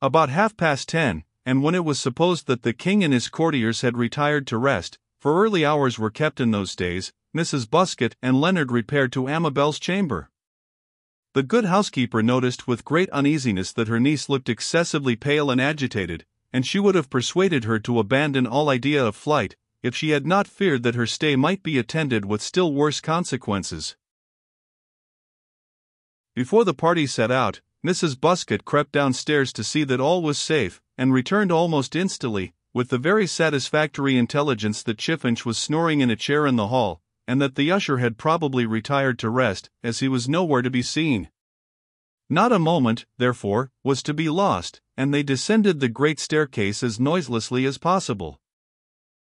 About half past ten, and when it was supposed that the king and his courtiers had retired to rest, for early hours were kept in those days, Mrs. Buskett and Leonard repaired to Amabel's chamber. The good housekeeper noticed with great uneasiness that her niece looked excessively pale and agitated, and she would have persuaded her to abandon all idea of flight, if she had not feared that her stay might be attended with still worse consequences. Before the party set out, Mrs. Buskett crept downstairs to see that all was safe, and returned almost instantly, with the very satisfactory intelligence that Chiffinch was snoring in a chair in the hall, and that the usher had probably retired to rest, as he was nowhere to be seen. Not a moment, therefore, was to be lost, and they descended the great staircase as noiselessly as possible.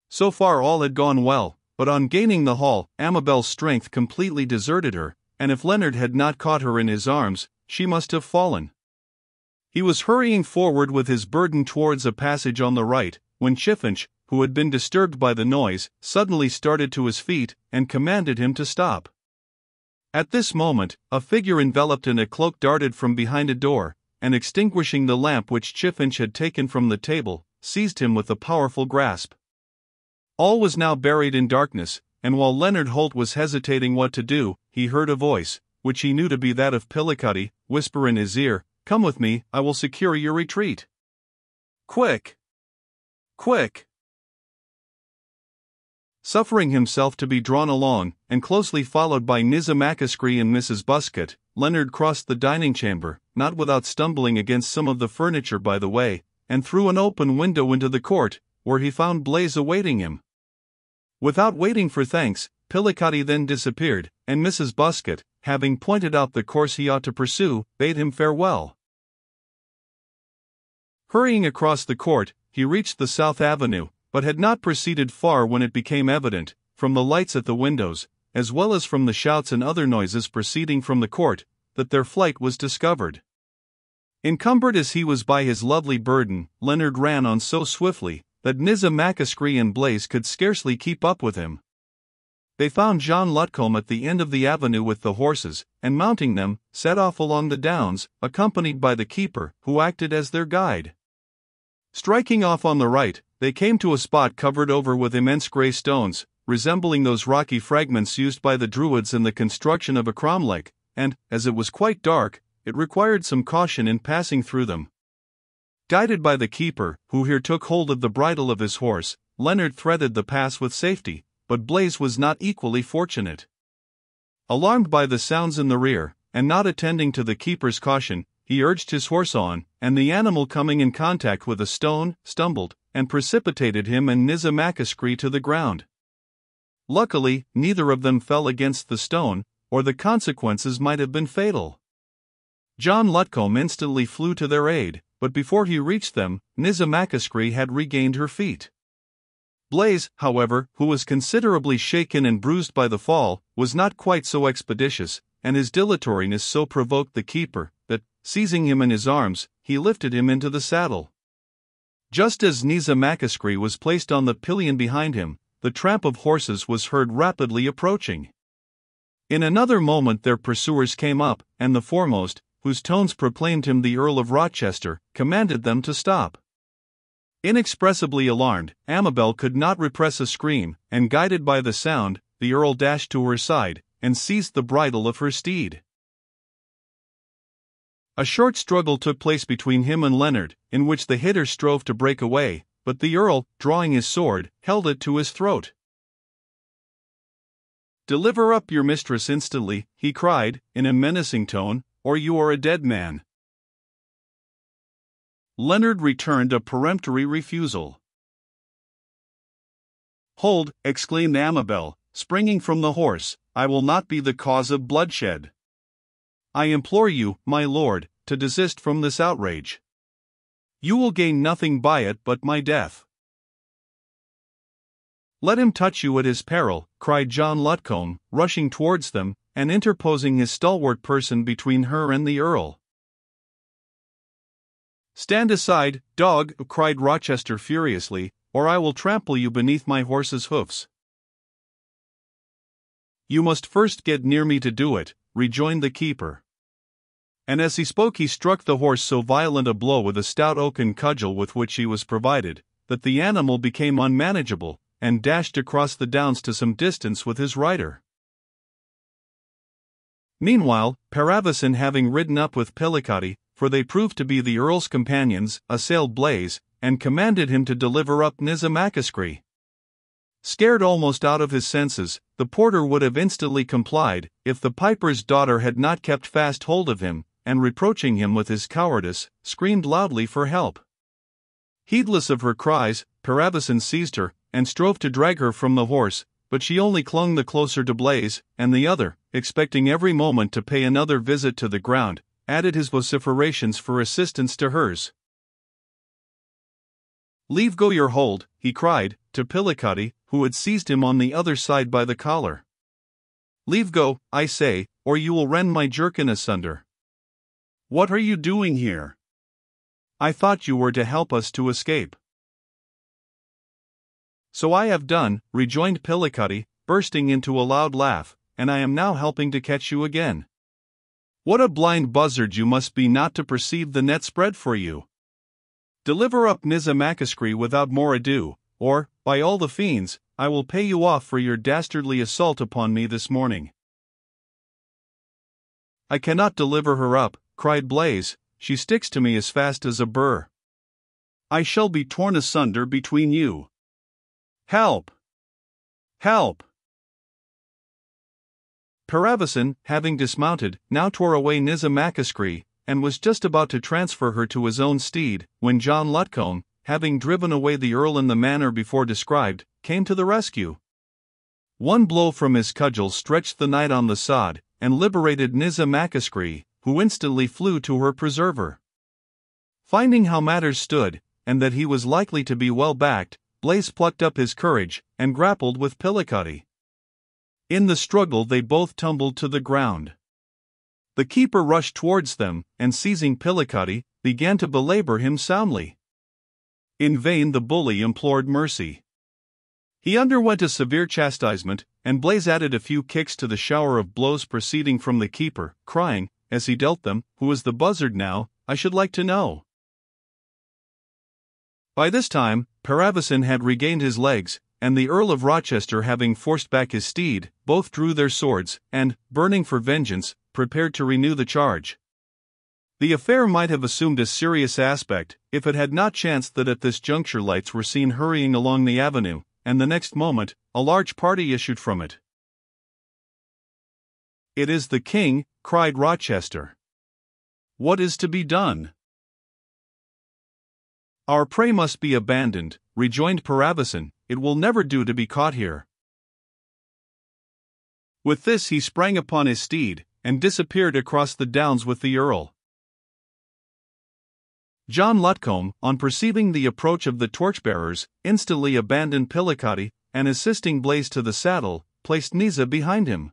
So far all had gone well, but on gaining the hall, Amabel's strength completely deserted her, and if Leonard had not caught her in his arms, she must have fallen. He was hurrying forward with his burden towards a passage on the right, when Chiffinch, who had been disturbed by the noise, suddenly started to his feet and commanded him to stop. At this moment, a figure enveloped in a cloak darted from behind a door, and extinguishing the lamp which Chiffinch had taken from the table, seized him with a powerful grasp. All was now buried in darkness, and while Leonard Holt was hesitating what to do, he heard a voice, which he knew to be that of Pillichody, whisper in his ear, Come with me, I will secure your retreat. Quick! Quick! Suffering himself to be drawn along, and closely followed by Nizza Macascree and Mrs. Buskett, Leonard crossed the dining chamber, not without stumbling against some of the furniture by the way, and through an open window into the court, where he found Blaise awaiting him. Without waiting for thanks, Pillichody then disappeared, and Mrs. Buskett, having pointed out the course he ought to pursue, bade him farewell. Hurrying across the court, he reached the South Avenue, but had not proceeded far when it became evident, from the lights at the windows, as well as from the shouts and other noises proceeding from the court, that their flight was discovered. Encumbered as he was by his lovely burden, Leonard ran on so swiftly that Nizza Macascree and Blaise could scarcely keep up with him. They found John Lutcombe at the end of the avenue with the horses, and mounting them, set off along the downs, accompanied by the keeper, who acted as their guide. Striking off on the right, they came to a spot covered over with immense grey stones, resembling those rocky fragments used by the Druids in the construction of a cromlech, and, as it was quite dark, it required some caution in passing through them. Guided by the keeper, who here took hold of the bridle of his horse, Leonard threaded the pass with safety, but Blaise was not equally fortunate. Alarmed by the sounds in the rear, and not attending to the keeper's caution, he urged his horse on, and the animal coming in contact with a stone, stumbled, and precipitated him and Nizza Macascree to the ground. Luckily, neither of them fell against the stone, or the consequences might have been fatal. John Lutcombe instantly flew to their aid, but before he reached them, Nizza Macascree had regained her feet. Blaise, however, who was considerably shaken and bruised by the fall, was not quite so expeditious, and his dilatoriness so provoked the keeper, that, seizing him in his arms, he lifted him into the saddle. Just as Nizza Macascree was placed on the pillion behind him, the tramp of horses was heard rapidly approaching. In another moment their pursuers came up, and the foremost, whose tones proclaimed him the Earl of Rochester, commanded them to stop. Inexpressibly alarmed, Amabel could not repress a scream, and guided by the sound, the Earl dashed to her side, and seized the bridle of her steed. A short struggle took place between him and Leonard, in which the hitter strove to break away, but the Earl, drawing his sword, held it to his throat. Deliver up your mistress instantly, he cried, in a menacing tone, or you are a dead man. Leonard returned a peremptory refusal. Hold, exclaimed Amabel, springing from the horse, I will not be the cause of bloodshed. I implore you, my lord, to desist from this outrage. You will gain nothing by it but my death. Let him touch you at his peril, cried John Lutcombe, rushing towards them, and interposing his stalwart person between her and the Earl. Stand aside, dog, cried Rochester furiously, or I will trample you beneath my horse's hoofs. You must first get near me to do it, rejoined the keeper. And as he spoke, he struck the horse so violent a blow with a stout oaken cudgel with which he was provided, that the animal became unmanageable, and dashed across the downs to some distance with his rider. Meanwhile, Parravicin having ridden up with Pillichody, for they proved to be the Earl's companions, assailed Blaise, and commanded him to deliver up Nizza Macascree. Scared almost out of his senses, the porter would have instantly complied, if the piper's daughter had not kept fast hold of him, and reproaching him with his cowardice, screamed loudly for help. Heedless of her cries, Parravicin seized her, and strove to drag her from the horse, but she only clung the closer to Blaise, and the other, expecting every moment to pay another visit to the ground, added his vociferations for assistance to hers. Leave go your hold, he cried, to Pillichody, who had seized him on the other side by the collar. Leave go, I say, or you will rend my jerkin asunder. What are you doing here? I thought you were to help us to escape. So I have done, rejoined Pillichody, bursting into a loud laugh, and I am now helping to catch you again. What a blind buzzard you must be not to perceive the net spread for you. Deliver up Nizza Macascree without more ado, or, by all the fiends, I will pay you off for your dastardly assault upon me this morning. I cannot deliver her up, cried Blaise, she sticks to me as fast as a burr. I shall be torn asunder between you. Help! Help! Parravicin, having dismounted, now tore away Nizza Macascree, and was just about to transfer her to his own steed, when John Lutcombe, having driven away the Earl in the manner before described, came to the rescue. One blow from his cudgel stretched the knight on the sod, and liberated Nizza Macascree, who instantly flew to her preserver. Finding how matters stood, and that he was likely to be well backed, Blaise plucked up his courage, and grappled with Pillichody. In the struggle, they both tumbled to the ground. The keeper rushed towards them, and seizing Pillichody, began to belabor him soundly. In vain the bully implored mercy. He underwent a severe chastisement, and Blaise added a few kicks to the shower of blows proceeding from the keeper, crying, as he dealt them, Who is the buzzard now, I should like to know. By this time, Parravicin had regained his legs, and the Earl of Rochester having forced back his steed, both drew their swords, and, burning for vengeance, prepared to renew the charge. The affair might have assumed a serious aspect, if it had not chanced that at this juncture lights were seen hurrying along the avenue, and the next moment, a large party issued from it. It is the king, cried Rochester. What is to be done? Our prey must be abandoned, rejoined Parravicin, it will never do to be caught here. With this he sprang upon his steed, and disappeared across the downs with the Earl. John Lutcombe, on perceiving the approach of the torchbearers, instantly abandoned Pillichody, and assisting Blaise to the saddle, placed Nizza behind him.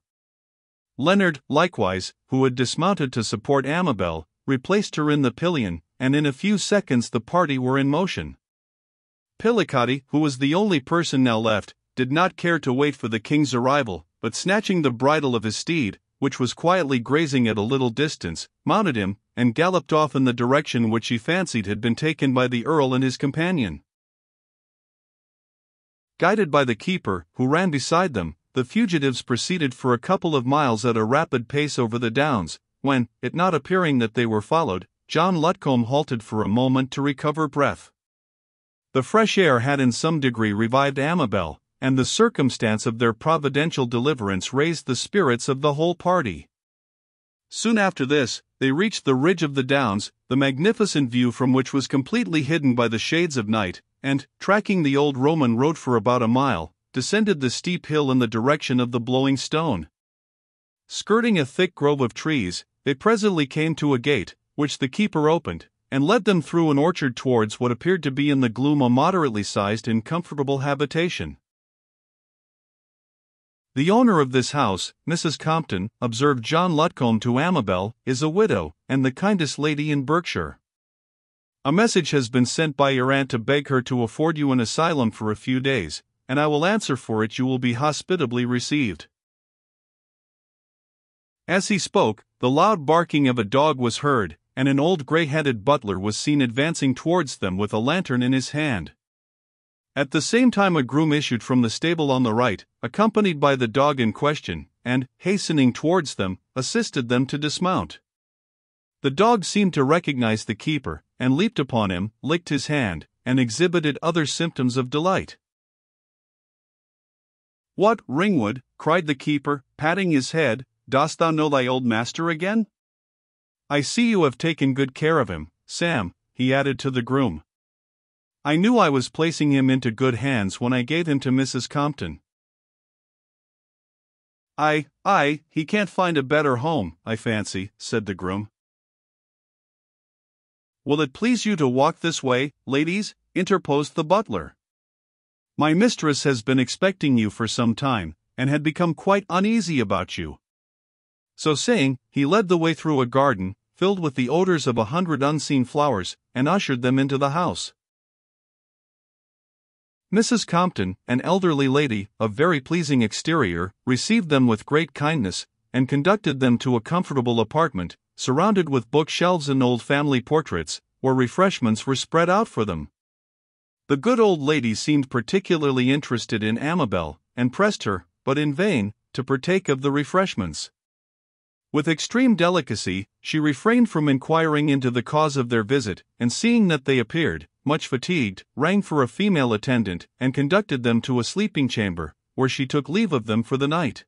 Leonard, likewise, who had dismounted to support Amabel, replaced her in the pillion, and in a few seconds the party were in motion. Pillichody, who was the only person now left, did not care to wait for the king's arrival, but snatching the bridle of his steed, which was quietly grazing at a little distance, mounted him, and galloped off in the direction which he fancied had been taken by the earl and his companion. Guided by the keeper, who ran beside them, the fugitives proceeded for a couple of miles at a rapid pace over the downs, when, it not appearing that they were followed, John Lutcombe halted for a moment to recover breath. The fresh air had in some degree revived Amabel, and the circumstance of their providential deliverance raised the spirits of the whole party. Soon after this, they reached the ridge of the downs, the magnificent view from which was completely hidden by the shades of night, and, tracking the old Roman road for about a mile, descended the steep hill in the direction of the blowing stone. Skirting a thick grove of trees, they presently came to a gate, which the keeper opened, and led them through an orchard towards what appeared to be in the gloom a moderately sized and comfortable habitation. The owner of this house, Mrs. Compton, observed John Lutcombe to Amabel, is a widow, and the kindest lady in Berkshire. A message has been sent by your aunt to beg her to afford you an asylum for a few days, and I will answer for it you will be hospitably received. As he spoke, the loud barking of a dog was heard, and an old gray headed butler was seen advancing towards them with a lantern in his hand. At the same time, a groom issued from the stable on the right, accompanied by the dog in question, and, hastening towards them, assisted them to dismount. The dog seemed to recognize the keeper, and leaped upon him, licked his hand, and exhibited other symptoms of delight. What, Ringwood, cried the keeper, patting his head, dost thou know thy old master again? I see you have taken good care of him, Sam, he added to the groom. I knew I was placing him into good hands when I gave him to Mrs. Compton. I, I, he can't find a better home, I fancy, said the groom. Will it please you to walk this way, ladies? interposed the butler. My mistress has been expecting you for some time, and had become quite uneasy about you. So saying, he led the way through a garden, filled with the odors of a hundred unseen flowers, and ushered them into the house. Mrs. Compton, an elderly lady, of very pleasing exterior, received them with great kindness, and conducted them to a comfortable apartment, surrounded with bookshelves and old family portraits, where refreshments were spread out for them. The good old lady seemed particularly interested in Amabel, and pressed her, but in vain, to partake of the refreshments. With extreme delicacy, she refrained from inquiring into the cause of their visit, and seeing that they appeared, much fatigued, rang for a female attendant, and conducted them to a sleeping chamber, where she took leave of them for the night.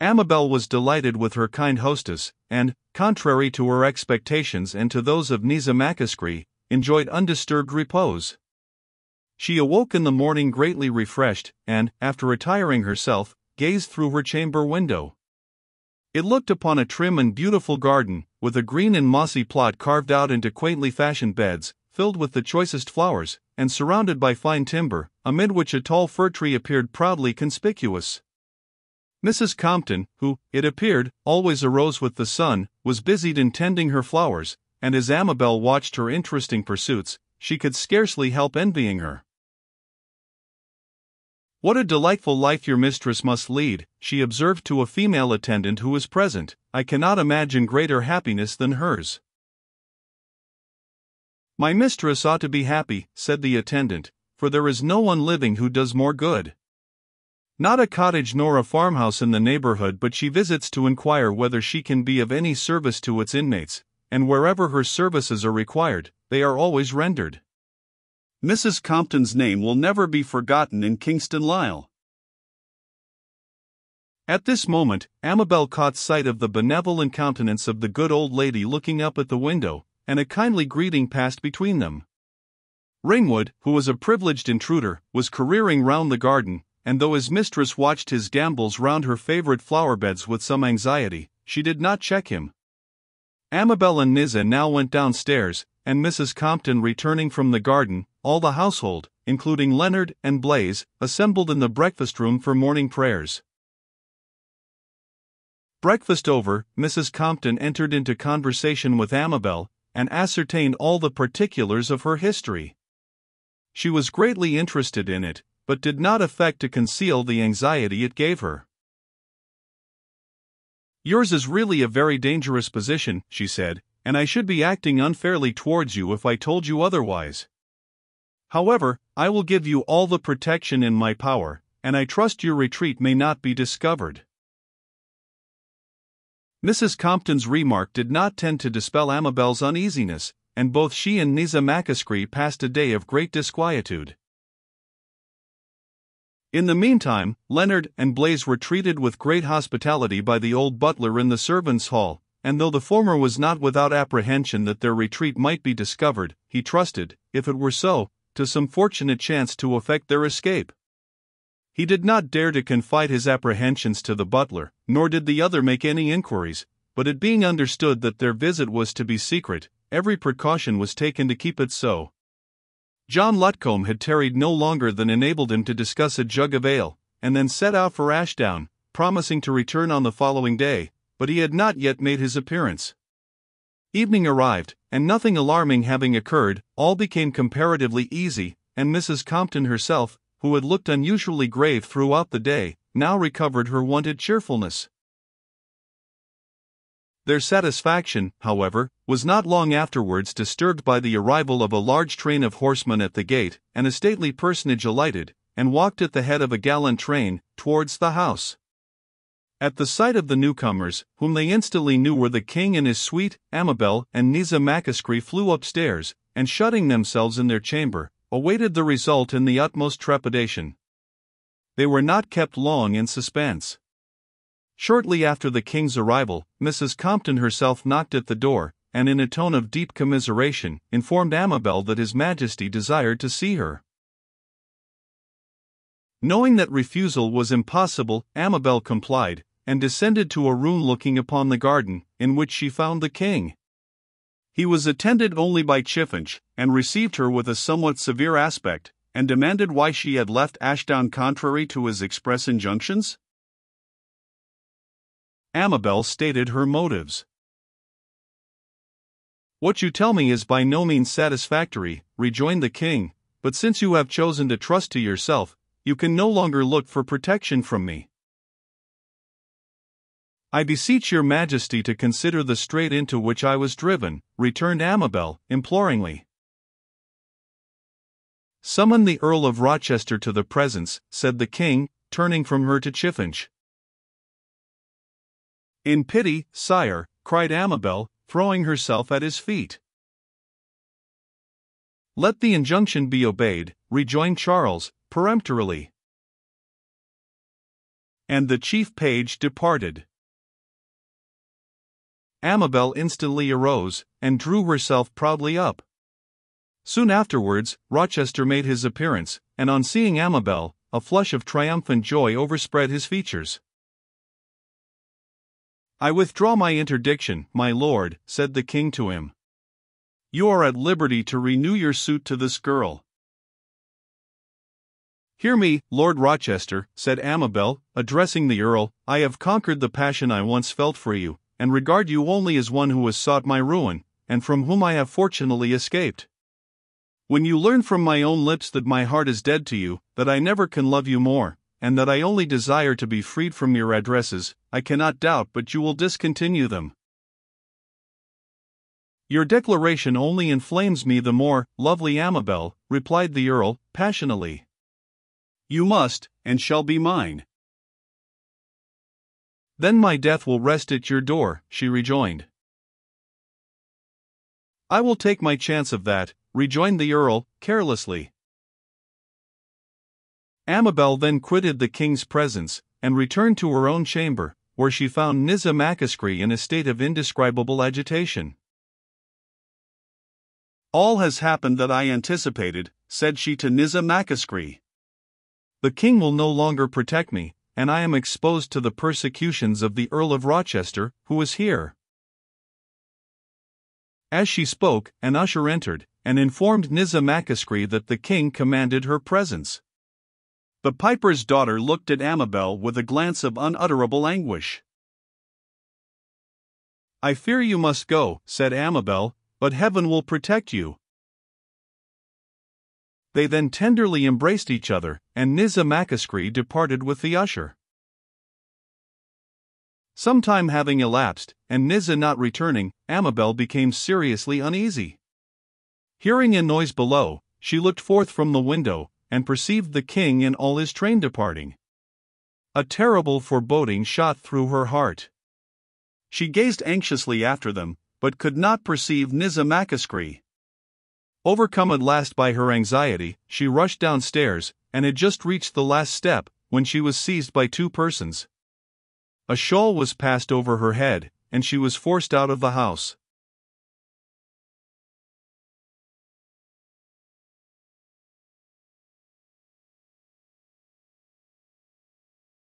Amabel was delighted with her kind hostess, and, contrary to her expectations and to those of Nizza Macascree, enjoyed undisturbed repose. She awoke in the morning greatly refreshed, and, after retiring herself, gazed through her chamber window. It looked upon a trim and beautiful garden, with a green and mossy plot carved out into quaintly fashioned beds, filled with the choicest flowers, and surrounded by fine timber, amid which a tall fir tree appeared proudly conspicuous. Mrs. Compton, who, it appeared, always arose with the sun, was busied in tending her flowers, and as Amabel watched her interesting pursuits, she could scarcely help envying her. What a delightful life your mistress must lead, she observed to a female attendant who was present. I cannot imagine greater happiness than hers. My mistress ought to be happy, said the attendant, for there is no one living who does more good. Not a cottage nor a farmhouse in the neighborhood, but she visits to inquire whether she can be of any service to its inmates, and wherever her services are required, they are always rendered. Mrs. Compton's name will never be forgotten in Kingston Lisle. At this moment, Amabel caught sight of the benevolent countenance of the good old lady looking up at the window, and a kindly greeting passed between them. Ringwood, who was a privileged intruder, was careering round the garden, and though his mistress watched his gambols round her favorite flower beds with some anxiety, she did not check him. Amabel and Nizza now went downstairs, and Mrs. Compton returning from the garden, all the household, including Leonard and Blaise, assembled in the breakfast room for morning prayers. Breakfast over, Mrs. Compton entered into conversation with Amabel, and ascertained all the particulars of her history. She was greatly interested in it, but did not affect to conceal the anxiety it gave her. Yours is really a very dangerous position, she said, and I should be acting unfairly towards you if I told you otherwise. However, I will give you all the protection in my power, and I trust your retreat may not be discovered. Mrs. Compton's remark did not tend to dispel Amabel's uneasiness, and both she and Nizza Macascree passed a day of great disquietude. In the meantime, Leonard and Blaise were treated with great hospitality by the old butler in the servants' hall, and though the former was not without apprehension that their retreat might be discovered, he trusted, if it were so, to some fortunate chance to effect their escape. He did not dare to confide his apprehensions to the butler, nor did the other make any inquiries, but it being understood that their visit was to be secret, every precaution was taken to keep it so. John Lutcombe had tarried no longer than enabled him to discuss a jug of ale, and then set out for Ashdown, promising to return on the following day, but he had not yet made his appearance. Evening arrived, and nothing alarming having occurred, all became comparatively easy, and Mrs. Compton herself, who had looked unusually grave throughout the day, now recovered her wonted cheerfulness. Their satisfaction, however, was not long afterwards disturbed by the arrival of a large train of horsemen at the gate, and a stately personage alighted, and walked at the head of a gallant train, towards the house. At the sight of the newcomers, whom they instantly knew were the king and his suite, Amabel and Nizza Macascree flew upstairs, and shutting themselves in their chamber, awaited the result in the utmost trepidation. They were not kept long in suspense. Shortly after the king's arrival, Mrs. Compton herself knocked at the door, and in a tone of deep commiseration, informed Amabel that His Majesty desired to see her. Knowing that refusal was impossible, Amabel complied, and descended to a room looking upon the garden, in which she found the king. He was attended only by Chiffinch, and received her with a somewhat severe aspect, and demanded why she had left Ashdown contrary to his express injunctions. Amabel stated her motives. What you tell me is by no means satisfactory, rejoined the king, but since you have chosen to trust to yourself, you can no longer look for protection from me. I beseech your majesty to consider the strait into which I was driven, returned Amabel, imploringly. Summon the Earl of Rochester to the presence, said the king, turning from her to Chiffinch. In pity, sire, cried Amabel, throwing herself at his feet. Let the injunction be obeyed, rejoined Charles, peremptorily. And the chief page departed. Amabel instantly arose, and drew herself proudly up. Soon afterwards, Rochester made his appearance, and on seeing Amabel, a flush of triumphant joy overspread his features. I withdraw my interdiction, my lord, said the king to him. You are at liberty to renew your suit to this girl. Hear me, Lord Rochester, said Amabel, addressing the Earl. I have conquered the passion I once felt for you, and regard you only as one who has sought my ruin, and from whom I have fortunately escaped. When you learn from my own lips that my heart is dead to you, that I never can love you more, and that I only desire to be freed from your addresses, I cannot doubt but you will discontinue them. Your declaration only inflames me the more, lovely Amabel, replied the Earl, passionately. You must, and shall be mine. Then my death will rest at your door, she rejoined. I will take my chance of that, rejoined the Earl, carelessly. Amabel then quitted the king's presence, and returned to her own chamber, where she found Nizza Macascree in a state of indescribable agitation. All has happened that I anticipated, said she to Nizza Macascree. The king will no longer protect me, and I am exposed to the persecutions of the Earl of Rochester, who is here. As she spoke, an usher entered, and informed Nizza Macascree that the king commanded her presence. The piper's daughter looked at Amabel with a glance of unutterable anguish. I fear you must go, said Amabel, but heaven will protect you. They then tenderly embraced each other, and Nizza Macascree departed with the usher. Some time having elapsed, and Nizza not returning, Amabel became seriously uneasy. Hearing a noise below, she looked forth from the window, and perceived the king and all his train departing. A terrible foreboding shot through her heart. She gazed anxiously after them, but could not perceive Nizza. Overcome at last by her anxiety, she rushed downstairs, and had just reached the last step, when she was seized by two persons. A shawl was passed over her head, and she was forced out of the house.